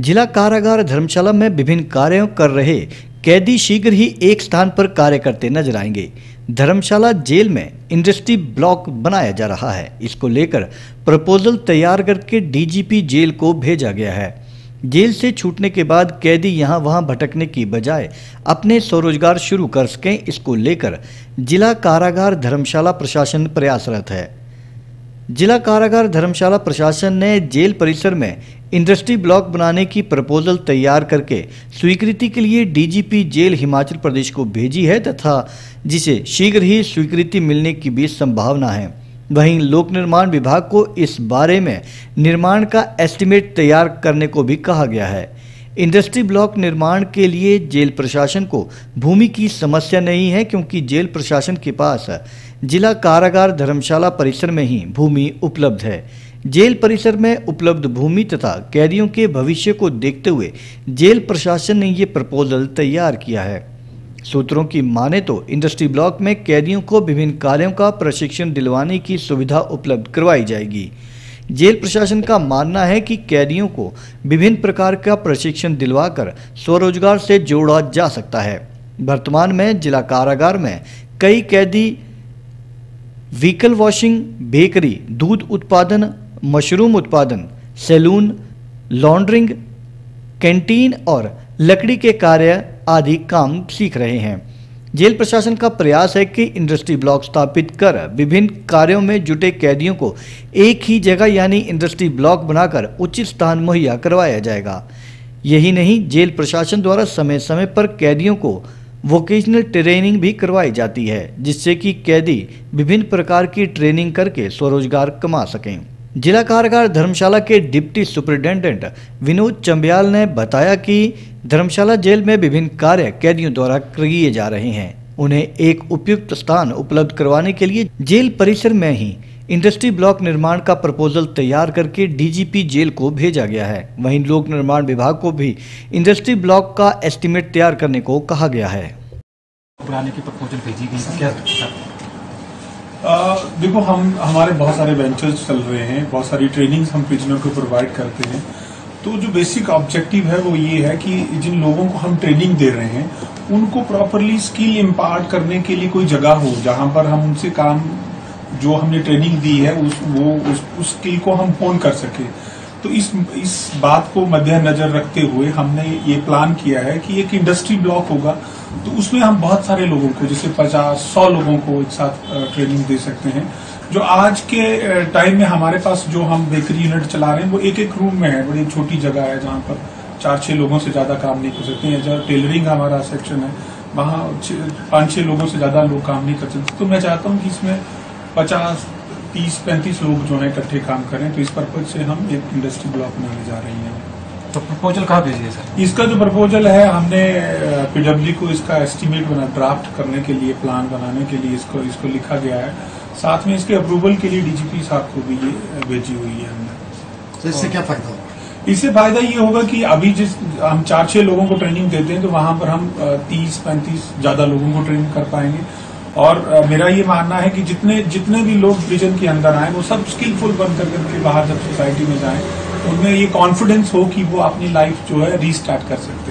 जिला कारागार धर्मशाला में विभिन्न कार्यों कर रहे कैदी शीघ्र ही एक स्थान पर कार्य करते नज़र आएँगे। धर्मशाला जेल में इंडस्ट्री ब्लॉक बनाया जा रहा है। इसको लेकर प्रपोजल तैयार करके डीजीपी जेल को भेजा गया है। जेल से छूटने के बाद कैदी यहाँ वहाँ भटकने की बजाय अपने स्वरोजगार शुरू कर सकें। इसको लेकर जिला कारागार धर्मशाला प्रशासन प्रयासरत है। जिला कारागार धर्मशाला प्रशासन ने जेल परिसर में इंडस्ट्री ब्लॉक बनाने की प्रपोजल तैयार करके स्वीकृति के लिए डीजीपी जेल हिमाचल प्रदेश को भेजी है तथा जिसे शीघ्र ही स्वीकृति मिलने की भी संभावना है। वहीं लोक निर्माण विभाग को इस बारे में निर्माण का एस्टिमेट तैयार करने को भी कहा गया है। इंडस्ट्री ब्लॉक निर्माण के लिए जेल प्रशासन को भूमि की समस्या नहीं है, क्योंकि जेल प्रशासन के पास जिला कारागार धर्मशाला परिसर में ही भूमि उपलब्ध है। जेल परिसर में उपलब्ध भूमि तथा कैदियों के भविष्य को देखते हुए जेल प्रशासन ने ये प्रपोजल तैयार किया है। सूत्रों की माने तो इंडस्ट्री ब्लॉक में कैदियों को विभिन्न कार्यों का प्रशिक्षण दिलवाने की सुविधा उपलब्ध करवाई जाएगी। जेल प्रशासन का मानना है कि कैदियों को विभिन्न प्रकार का प्रशिक्षण दिलवाकर स्वरोजगार से जोड़ा जा सकता है। वर्तमान में जिला कारागार में कई कैदी व्हीकल वॉशिंग, बेकरी, दूध उत्पादन, मशरूम उत्पादन, सैलून, लॉन्ड्रिंग, कैंटीन और लकड़ी के कार्य आदि काम सीख रहे हैं। जेल प्रशासन का प्रयास है कि इंडस्ट्री ब्लॉक स्थापित कर विभिन्न कार्यों में जुटे कैदियों को एक ही जगह, यानी इंडस्ट्री ब्लॉक बनाकर उचित स्थान मुहैया करवाया जाएगा। यही नहीं, जेल प्रशासन द्वारा समय समय पर कैदियों को वोकेशनल ट्रेनिंग भी करवाई जाती है, जिससे कि कैदी विभिन्न प्रकार की ट्रेनिंग करके स्वरोजगार कमा सकें। जिला कारागार धर्मशाला के डिप्टी सुपरिटेंडेंट विनोद चंबियाल ने बताया कि धर्मशाला जेल में विभिन्न कार्य कैदियों द्वारा किए जा रहे हैं। उन्हें एक उपयुक्त स्थान उपलब्ध करवाने के लिए जेल परिसर में ही इंडस्ट्री ब्लॉक निर्माण का प्रपोजल तैयार करके डीजीपी जेल को भेजा गया है। वहीं लोक निर्माण विभाग को भी इंडस्ट्री ब्लॉक का एस्टीमेट तैयार करने को कहा गया है। की प्रपोजल भेजी गई क्या? आ, देखो हम हमारे बहुत सारे वेंचर्स चल रहे हैं बहुत सारी ट्रेनिंग्स हम पिजनर को प्रोवाइड करते हैं। तो जो बेसिक ऑब्जेक्टिव है वो ये है कि जिन लोगों को हम ट्रेनिंग दे रहे हैं उनको प्रॉपरली स्किल इम्पार्ट करने के लिए कोई जगह हो जहाँ पर हम उनसे काम जो हमने ट्रेनिंग दी है उस वो उस, उस स्किल को हम फ़ोन कर सके। तो इस इस बात को मद्देनजर रखते हुए हमने ये प्लान किया है कि एक इंडस्ट्री ब्लॉक होगा। तो उसमें हम बहुत सारे लोगों को, जैसे पचास, सौ लोगों को एक साथ ट्रेनिंग दे सकते हैं। जो आज के टाइम में हमारे पास जो हम बेकरी यूनिट चला रहे हैं, वो एक एक रूम में है बड़ी छोटी जगह है जहाँ पर चार छह लोगों से ज़्यादा काम नहीं कर सकते हैं। जहाँ टेलरिंग हमारा सेक्शन है, वहाँ पाँच छह लोगों से ज़्यादा लोग काम नहीं कर सकते। तो मैं चाहता हूँ कि इसमें पचास, तीस, पैंतीस लोग जो है इकट्ठे काम करें तो इस पर्पज से हम एक इंडस्ट्री ब्लॉक बनाने जा रहे हैं। तो प्रपोजल कहाँ भेजिए सर इसका जो प्रपोजल है हमने पीडब्ल्यू को इसका एस्टीमेट बना ड्राफ्ट करने के लिए प्लान बनाने के लिए इसको इसको लिखा गया है। साथ में इसके अप्रूवल के लिए डीजीपी साहब को भी ये भेजी हुई है हमने। तो इससे क्या फ़ायदा होगा? इससे फ़ायदा ये होगा कि अभी जिस हम चार छह लोगों को ट्रेनिंग देते हैं तो वहाँ पर हम तीस पैंतीस ज़्यादा लोगों को ट्रेनिंग कर पाएँगे। और मेरा ये मानना है कि जितने जितने भी लोग प्रिजन के अंदर आए वो सब स्किलफुल बन कर करके बाहर जब सोसाइटी में जाएँ उनमें ये कॉन्फिडेंस हो कि वो अपनी लाइफ जो है रीस्टार्ट कर सकते